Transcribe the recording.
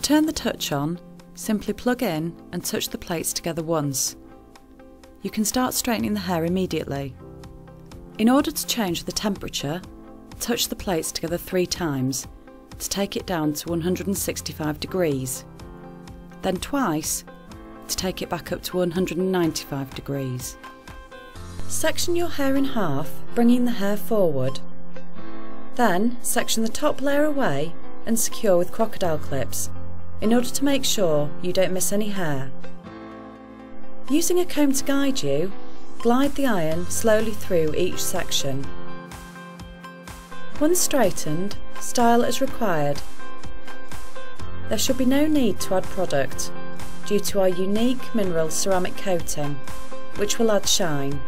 turn the touch on, simply plug in and touch the plates together once. You can start straightening the hair immediately. In order to change the temperature, touch the plates together three times to take it down to 165 degrees, then twice to take it back up to 195 degrees. Section your hair in half, bringing the hair forward. Then section the top layer away and secure with crocodile clips in order to make sure you don't miss any hair. Using a comb to guide you, glide the iron slowly through each section. Once straightened, style as required. There should be no need to add product due to our unique mineral ceramic coating, which will add shine.